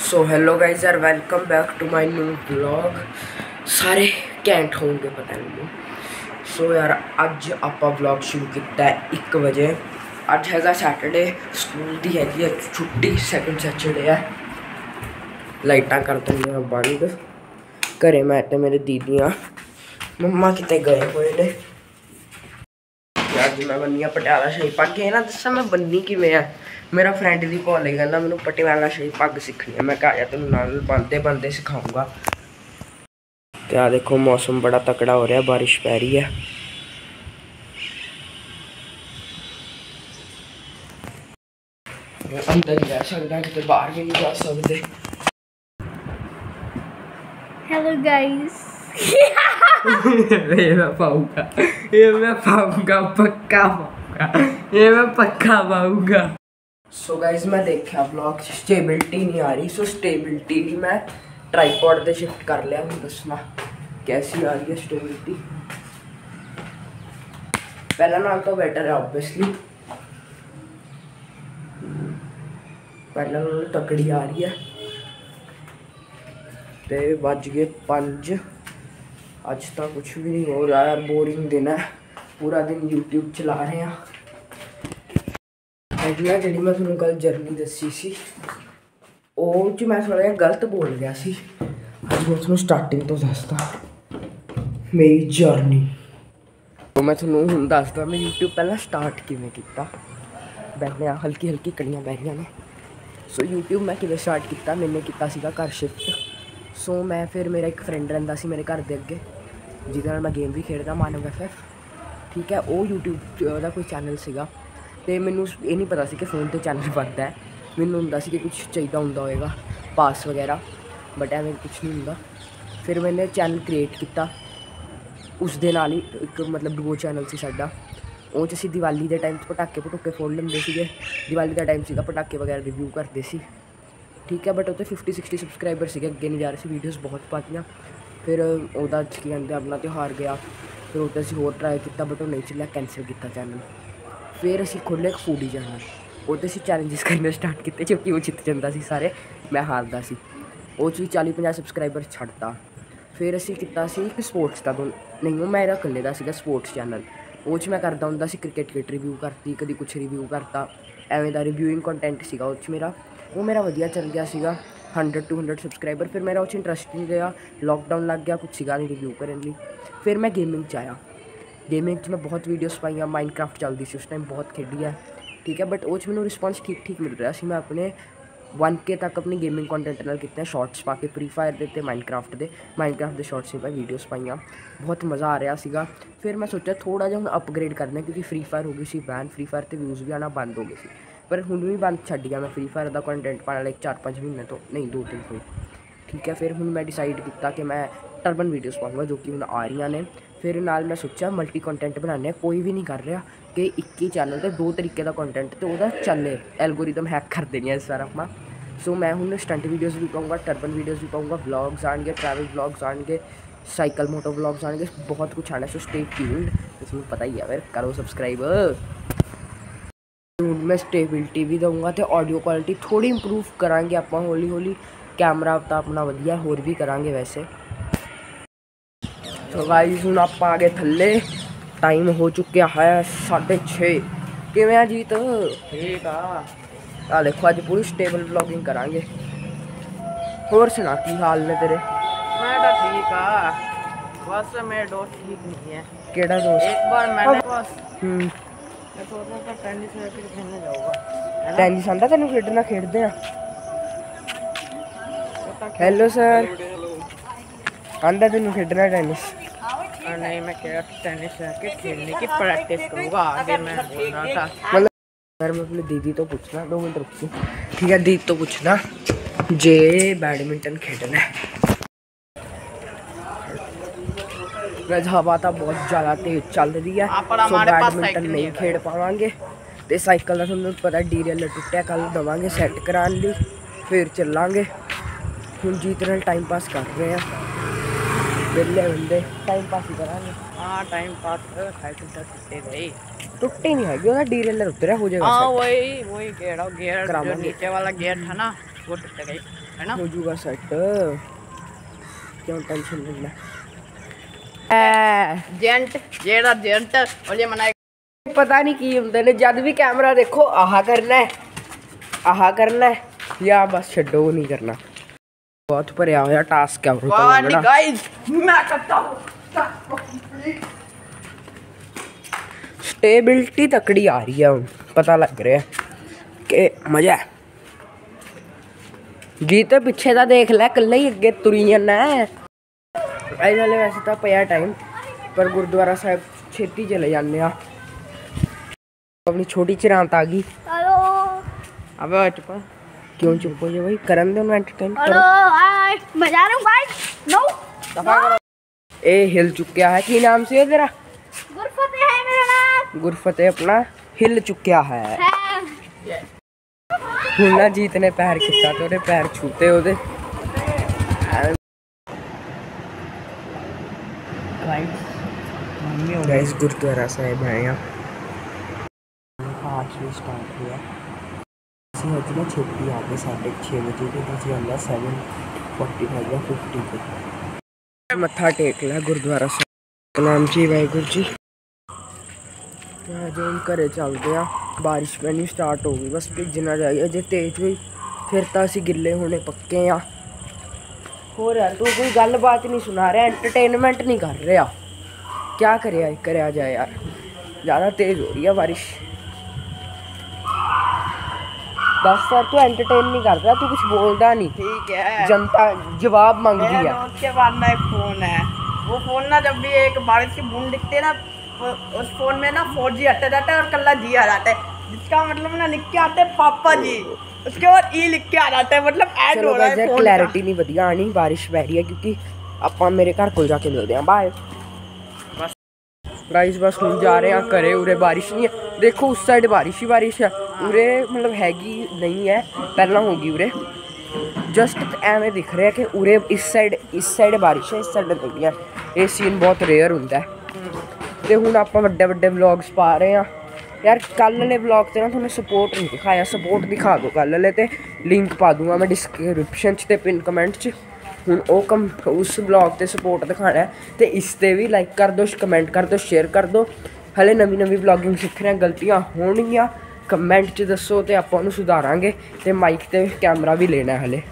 So hello guys are welcome back to my new blog सारे कैंट होंगे, पता नहीं सो यार अज आप ब्लॉग शुरू किया एक बजे। अज है सैटरडे स्कूल की हैगी छुट्टी सैकेंड सैटरडे है। लाइटा कर दें बंद घरें मैं तो मेरे दीदियाँ। मम्मा कितने गए हुए ने अज मैं बनी पटियाला शाही पागे ना दसा मैं बनी किमें है ਮੇਰਾ ਫਰੈਂਡ ਦੀ ਕਾਲ ਹੈ ਕਹਿੰਦਾ ਮੈਨੂੰ ਪਟਿਆਲਾ ਸ਼ਾਹੀ ਪੱਗ ਸਿੱਖਣੀ ਹੈ ਮੈਂ ਕਿਹਾ ਆ ਤੈਨੂੰ ਨਾਲ ਬੰਦੇ ਬੰਦੇ ਸਿਖਾਉਂਗਾ ਤੇ ਆ ਦੇਖੋ ਮੌਸਮ ਬੜਾ ਤਕੜਾ ਹੋ ਰਿਹਾ ਬਾਰਿਸ਼ ਪੈ ਰਹੀ ਹੈ ਅੰਦਰ ਹੀ ਰਹਿ ਸਕਦਾ ਕਿਤੇ ਬਾਹਰ ਵੀ ਨਹੀਂ ਜਾ ਸਕਦੇ Hello guys. ये मैं पाऊंगा ये मैं पाऊंगा पक्का पाऊंगा ये मैं पक्का पाऊंगा सो गाइज़ मैं देखा ब्लॉग स्टेबिलिटी नहीं आ रही। सो स्टेबिलिटी नहीं, मैं ट्राईपॉड से शिफ्ट कर लिया मैं दसना कैसी आ रही है स्टेबिलिटी पहला नाल तो बेटर है ऑब्वियसली पहला नाल तो तकड़ी आ रही है। तो बज गए पंज। अच्छा कुछ भी नहीं हो रहा है बोरिंग दिन है। पूरा दिन यूट्यूब चला रहे हैं। ਆ ਐਡਨਾ ਜਿਹੜੀ ਮੈਂ ਤੁਹਾਨੂੰ ਕੱਲ ਜਰਨੀ ਦੱਸੀ ਸੀ, ਉਹ ਚ ਮੈਂ ਥੋੜਾ ਜਿਹਾ ਗਲਤ ਬੋਲ ਗਿਆ ਸੀ। ਅੱਜ ਮੈਂ ਤੁਹਾਨੂੰ ਸਟਾਰਟਿੰਗ ਤੋਂ ਦੱਸਦਾ, ਮੇਰੀ ਜਰਨੀ ਉਹ ਮੈਂ ਤੁਹਾਨੂੰ ਹੁਣ ਦੱਸਦਾ, ਮੈਂ YouTube ਪਹਿਲਾਂ ਸਟਾਰਟ ਕਿਵੇਂ ਕੀਤਾ। ਬੈਠਿਆ ਹਲਕੀ ਹਲਕੀ ਕੜੀਆਂ ਬਹਿ ਰਹੀਆਂ ਨੇ। ਸੋ YouTube ਮੈਂ ਕਿਵੇਂ ਸਟਾਰਟ ਕੀਤਾ, ਮੈਨੇ ਕੀਤਾ ਸੀਗਾ ਘਰ ਸ਼ਿਫਟ ਸੋ ਮੈਂ ਫਿਰ ਮੇਰਾ ਇੱਕ ਫਰੈਂਡ ਰਹਿੰਦਾ ਸੀ ਮੇਰੇ ਘਰ ਦੇ ਅੱਗੇ, ਜਿਹਦੇ ਨਾਲ ਮੈਂ ਗੇਮ ਵੀ ਖੇਡਦਾ, ਮਾਨਵ ਐਫਐਫ ਠੀਕ ਹੈ, ਉਹ YouTube, ਉਹਦਾ ਕੋਈ ਚੈਨਲ ਸੀਗਾ। ਤੇ ਮੈਨੂੰ ਇਹ ਨਹੀਂ ਪਤਾ ਸੀ ਕਿ ਫੋਨ ਤੇ ਚੈਨਲ ਵੱਧਦਾ ਹੈ। ਮੈਨੂੰ ਹੁੰਦਾ ਸੀ ਕਿ ਕੁਝ ਚਾਹੀਦਾ ਹੁੰਦਾ ਹੋਏਗਾ ਪਾਸ ਵਗੈਰਾ ਬਟ ਐਵੇਂ ਕੁਝ ਨਹੀਂ ਹੁੰਦਾ। ਫਿਰ ਮੈਨੇ ਚੈਨਲ ਕ੍ਰੀਏਟ ਕੀਤਾ। ਉਸ ਦੇ ਨਾਲ ਹੀ ਇੱਕ ਮਤਲਬ ਦੋ ਚੈਨਲ ਸੀ ਸਾਡਾ। ਉਹ 'ਚ ਅਸੀਂ ਦੀਵਾਲੀ ਦੇ ਟਾਈਮ 'ਤੇ ਪਟਾਕੇ ਪਟੂਕੇ ਫੋੜ ਲੈਂਦੇ ਸੀਗੇ। ਦੀਵਾਲੀ ਦਾ ਟਾਈਮ ਸੀਗਾ ਪਟਾਕੇ ਵਗੈਰਾ ਰਿਵਿਊ ਕਰਦੇ ਸੀ। ਠੀਕ ਹੈ ਬਟ ਉਹ ਉੱਤੇ 50 60 ਸਬਸਕ੍ਰਾਈਬਰ ਸੀਗੇ। ਅੱਗੇ ਨਹੀਂ ਜਾ ਰਹੇ ਸੀ ਵੀਡੀਓਜ਼ ਬਹੁਤ ਪਾਤੀਆਂ। ਫਿਰ ਉਹਦਾ ਕੀ ਕਹਿੰਦੇ ਆਪਣਾ ਤਿਉਹਾਰ ਗਿਆ। ਫਿਰ ਉਹ ਉੱਤੇ ਅਸੀਂ ਹੋਰ ਟਰਾਈ ਕੀਤਾ ਬਟ ਉਹ ਨਹੀਂ ਚੱਲਿਆ ਕੈਂਸਲ ਕੀਤਾ ਚੈਨਲ ਫਿਰ ਅਸੀਂ ਖੁੱਲ੍ਹੇ ਇੱਕ ਫੂਡੀ ਚੈਨਲ ਉਹਦੇ ਅਸੀਂ ਚੈਲੰਜਸ ਕਰਨੇ ਸਟਾਰਟ ਕੀਤੇ ਕਿਉਂਕਿ ਉਹ ਜਿੱਤ ਜਾਂਦਾ ਸੀ ਸਾਰੇ, ਮੈਂ ਹਾਰਦਾ ਸੀ। ਉਹ 'ਚ ਵੀ 40 50 ਸਬਸਕ੍ਰਾਈਬਰ ਛੱਡਤਾ। ਫਿਰ ਅਸੀਂ ਕੀਤਾ ਸੀ ਇੱਕ ਸਪੋਰਟਸ ਦਾ ਦੋ- ਨਹੀਂ, ਉਹ ਮੇਰਾ ਇਕੱਲੇ ਦਾ ਸੀਗਾ ਸਪੋਰਟਸ ਚੈਨਲ ਉਹ 'ਚ ਮੈਂ ਕਰਦਾ ਹੁੰਦਾ ਸੀ ਕ੍ਰਿਕਟ ਕਿਟ ਰਿਵਿਊ ਕਰਤੀ, ਕਦੀ ਕੁਛ ਰਿਵਿਊ ਕਰਤਾ। ਐਵੇਂ ਦਾ ਰਿਵਿਊਇੰਗ ਕੰਟੈਂਟ ਸੀਗਾ ਉਹ 'ਚ ਮੇਰਾ। ਉਹ ਮੇਰਾ ਵਧੀਆ ਚੱਲ ਗਿਆ ਸੀਗਾ। 100 ਟੂ 100 ਸਬਸਕ੍ਰਾਈਬਰ ਫਿਰ ਮੇਰਾ ਉਹ 'ਚ ਇੰਟਰਸਟ ਨਹੀਂ ਰਿਹਾ। ਲੋਕਡਾਊਨ ਲੱਗ ਗਿਆ, ਕੁਛ ਸੀਗਾ ਨਹੀਂ ਰਿਵਿਊ ਕਰਨ ਲਈ। ਫਿਰ ਮੈਂ ਗੇਮਿੰਗ 'ਚ ਆਇਆ। ਗੇਮਿੰਗ 'ਚ ਮੈਂ ਬਹੁਤ ਵੀਡੀਓਜ਼ ਪਾਈਆਂ ਮਾਈਨਕ੍ਰਾਫਟ ਚੱਲਦੀ ਸੀ ਉਸ ਟਾਈਮ ਬਹੁਤ ਖੇਡੀ ਹੈ ਠੀਕ ਹੈ ਬਟ ਉਹ 'ਚ ਮੈਨੂੰ ਰਿਸਪੌਂਸ ਠੀਕ ਠੀਕ ਮਿਲ ਰਿਹਾ ਸੀ। ਮੈਂ ਆਪਣੇ 1k ਤੱਕ ਆਪਣੀ ਗੇਮਿੰਗ ਕੰਟੈਂਟ ਨਾਲ ਕੀਤੇ ਸ਼ਾਰਟਸ ਪਾ ਕੇ ਫ੍ਰੀ ਫਾਇਰ ਦੇ ਤੇ ਮਾਈਨਕ੍ਰਾਫਟ ਦੇ। ਮਾਈਨਕ੍ਰਾਫਟ ਦੇ ਸ਼ਾਰਟਸ ਵੀ ਵੀਡੀਓਜ਼ ਪਾਈਆਂ। ਬਹੁਤ ਮਜ਼ਾ ਆ ਰਿਹਾ ਸੀਗਾ। ਫਿਰ ਮੈਂ ਸੋਚਿਆ ਥੋੜਾ ਜਿਹਾ ਹੁਣ ਅਪਗ੍ਰੇਡ ਕਰਨਾ, ਕਿਉਂਕਿ ਫ੍ਰੀ ਫਾਇਰ ਹੋ ਗਈ ਸੀ ਬੈਨ ਫ੍ਰੀ ਫਾਇਰ ਤੇ ਵਿਊਜ਼ ਵੀ ਆਣਾ ਬੰਦ ਹੋ ਗਏ ਸੀ। ਪਰ ਹੁਣ ਵੀ ਬੰਦ ਛੱਡ ਗਿਆ ਮੈਂ ਫ੍ਰੀ ਫਾਇਰ ਦਾ ਕੰਟੈਂਟ ਪਾਉਣ ਲਈ 4-5 ਮਹੀਨੇ ਤੋਂ, ਨਹੀਂ 2-3 ਹੋਏ ਠੀਕ ਹੈ ਫਿਰ ਹੁਣ ਮੈਂ ਡਿਸਾਈਡ ਕੀਤਾ ਕਿ ਮੈਂ ਟਰਬਨ ਵੀਡੀਓਜ਼ ਪਾਉਂਗਾ ਜੋ ਕਿ ਹੁਣ ਆ ਰਹੀਆਂ ਨੇ ਫਿਰ ਨਾਲ ਮੈਂ ਸੋਚਿਆ ਮਲਟੀ ਕੰਟੈਂਟ ਬਣਾਉਣੇ ਆ ਕੋਈ ਵੀ ਨਹੀਂ ਕਰ ਰਿਹਾ ਕਿ ਇੱਕ ਹੀ ਚੈਨਲ ਤੇ ਦੋ ਤਰੀਕੇ ਦਾ ਕੰਟੈਂਟ ਤੇ ਉਹਦਾ ਚੱਲੇ ਐਲਗੋਰਿਦਮ ਹੈਕ ਕਰ ਦੇਣੀ ਹੈ ਇਸ ਵਾਰ ਆਪਾਂ ਸੋ ਮੈਂ ਹੁਣ ਸਟੰਟ ਵੀਡੀਓਜ਼ ਵੀ ਪਾਉਂਗਾ ਟਰਬਨ ਵੀਡੀਓਜ਼ ਵੀ ਪਾਉਂਗਾ ਵਲੌਗਸ ਆਣਗੇ ਟਰੈਵਲ ਵਲੌਗਸ ਆਣਗੇ ਸਾਈਕਲ ਮੋਟੋ ਵਲੌਗਸ ਆਣਗੇ ਬਹੁਤ ਕੁਝ ਆਣਾ ਸੋ ਸਟੇ ਟਿਊਨਡ ਤੁਹਾਨੂੰ ਪਤਾ ਹੀ ਹੈ ਫਿਰ ਕਰੋ ਸਬਸਕ੍ਰਾਈਬ ਹੁਣ ਮੈਂ ਸਟੇਬਿਲਿਟੀ ਵੀ ਦਊਂਗਾ ਤੇ ਆਡੀਓ ਕੁਆਲਿਟੀ ਥੋੜੀ ਇੰਪਰੂਵ ਕਰਾਂਗੇ ਆਪਾਂ ਹੌਲੀ ਹੌਲੀ ਕੈਮਰਾ ਤਾਂ ਆਪਣਾ ਵਧੀਆ ਹੋਰ ਵੀ ਕਰਾਂਗੇ ਵੈਸੇ तो गाइस हूँ आप आ गए थले टाइम हो चुके है साढ़े छे कि जीत ठीक आ देखो अज पूरी स्टेबल ब्लॉगिंग करा होर सुना की हाल ने तेरे मैं ठीक आ बस मेरा दोस्त ठीक नहीं है केड़ा दोस्त एक बार मैंने बस हम्म मैं सोच रहा था टेनिस रैकेट खेलने जाऊँगा टेनिस आंदा तेन खेडना खेडदे हैं हेलो सर आंदा तेन खेडना टेनिस नहीं मैं कैरम टेनिस जाके खेलने की प्रैक्टिस करूँगा आगे मैं बोल रहा था। मतलब अगर मैं अपनी दीदी तो पूछना दो मिनट रुकती ठीक है दीदी तो पूछना जे बैडमिंटन खेलना है। गज हवा था बहुत ज़्यादा तेज चल रही है सो बैडमिंटन नहीं खेल पावे तो साइकिल का थोड़ा पता डीरेल टुटिया कल देवे सैट कराने फिर चलोंगे। हूँ जी तरह टाइम पास कर रहे हैं। बिल्ले बिल्ले टाइम पास ही कराने हाँ टाइम पास कर साइकिल तो टूटे भाई। टूटे नहीं है क्यों डीरेलर उतरा हो जाएगा हाँ वही वही कह रहा हूँ जो नीचे वाला गियर था ना वो टूट गई है ना? हो जाएगा सेट क्यों टेंशन लेना जेंट जेड़ा जेंट और ये मना पता नहीं की होंगे ने जब भी कैमरा देखो आहा करना है आहा करना है। या बस छो नहीं करना। बहुत पर आया टास्क क्या रुको गाइस मैं करता हूँ। स्टेबिलिटी तकड़ी आ रही है पता लग रहा है कि मज़ा है। गीते पिछे तो देख लै कल ही अगे तुरी जाना है। अज वाले वैसे तो पया टाइम पर गुरुद्वारा साहब छेती चले जाने अपनी छोटी चिरांत आ गई। अब चुप क्यों चुप हो जाओ भाई? करन दे उन्हें एंटरटेन करो। हेलो आई मज़ा रहा हूँ गाइस नो ए हिल चुक गया है की नाम से है तेरा? गुरफत है मेरा नाम। गुरफत है अपना हिल चुक गया है। हुना जीतने पैर खिस्सा तो पैर छूते ओदे गाइस गुरुद्वारा साहब आए हैं। आज ही स्टार्ट हुआ। अच्छी होती है छुट्टी यहाँ पे साढ़े छः बजे के बजे हमारा सेवन फोर्टी फाइव या फिफ्टी को मत्था टेकला गुरुद्वारा साहब नाम जी वाहगुरु जी जो हम घर चलते हैं बारिश पैनी स्टार्ट हो गई बस भिजना चाहिए जो तेज हुई फिर तो असं गिले होने पक्के हाँ हो रहा तू कोई गलबात नहीं सुना रहा एंटरटेनमेंट नहीं कर रहा क्या करे करे जाए यार ज़्यादा तेज़ हो रही है बारिश दस सर तो एंटरटेन नहीं कर रहा तू कुछ बोलता नहीं। ठीक है। जनता जवाब मांग रही है। उसके बाद ना एक फ़ोन है। वो फ़ोन ना जब भी एक बारिश की बूंद दिखती है ना उस फ़ोन में ना फोर जी हटा जाता है और कल्ला जी आ जाता है जिसका मतलब ना लिख के आते पापा जी। उसके बाद ई लिख के आ जाता है मतलब ऐड हो रहा है क्लैरिटी नहीं बढ़िया आनी बारिश बह रही है क्योंकि आप मेरे घर को जाके मिलते हैं। बाय गाइस बस हम जा रहे हैं करे उरे बारिश नहीं है। देखो उस साइड बारिश ही बारिश है। ਉਰੇ ਮਤਲਬ ਹੈਗੀ ਨਹੀਂ ਹੈ, ਪਹਿਲਾਂ ਹੋ ਗਈ ਉਰੇ। ਜਸਟ ਐਵੇਂ ਦਿਖ ਰਿਹਾ ਕਿ ਉਰੇ ਇਸ ਸਾਈਡ ਇਸ ਸਾਈਡ ਬਾਰਿਸ਼ ਹੈ, ਇਸ ਸਾਈਡ ਨਹੀਂ ਹੈ। ਇਹ ਸੀਨ ਬਹੁਤ ਰੇਅਰ ਹੁੰਦਾ ਹੈ। ਤੇ ਹੁਣ ਆਪਾਂ ਵੱਡੇ ਵੱਡੇ ਵਲੌਗਸ ਪਾ ਰਹੇ ਆ ਯਾਰ ਕੱਲ ਵਾਲੇ ਵਲੌਗ ਤੇ ਨਾ ਤੁਹਾਨੂੰ ਸਪੋਰਟ ਨਹੀਂ ਦਿਖਾਇਆ। ਸਪੋਰਟ ਦਿਖਾ ਦਿਓ ਕੱਲ ਵਾਲੇ ਤੇ। ਲਿੰਕ ਪਾ ਦੂੰਗਾ ਮੈਂ ਡਿਸਕ੍ਰਿਪਸ਼ਨ 'ਚ ਤੇ ਪਿਨ ਕਮੈਂਟ 'ਚ। ਹੁਣ ਉਹ ਕਮ, ਉਸ ਵਲੌਗ ਤੇ ਸਪੋਰਟ ਦਿਖਾਣਾ ਹੈ। ਤੇ ਇਸ ਤੇ ਵੀ ਲਾਈਕ ਕਰ ਦਿਓ ਕਮੈਂਟ ਕਰ ਦਿਓ ਸ਼ੇਅਰ ਕਰ ਦਿਓ। ਹਲੇ ਨਵੀਂ ਨਵੀਂ ਵਲੌਗਿੰਗ ਸਿੱਖ ਰਹੇ, ਗਲਤੀਆਂ ਹੋਣਗੀਆਂ। ਕਮੈਂਟ 'ਚ ਦੱਸੋ ਤੇ ਆਪਾਂ ਉਹਨੂੰ ਸੁਧਾਰਾਂਗੇ ਤੇ ਮਾਈਕ ਤੇ ਕੈਮਰਾ ਵੀ ਲੈਣਾ ਹੈ ਹਲੇ।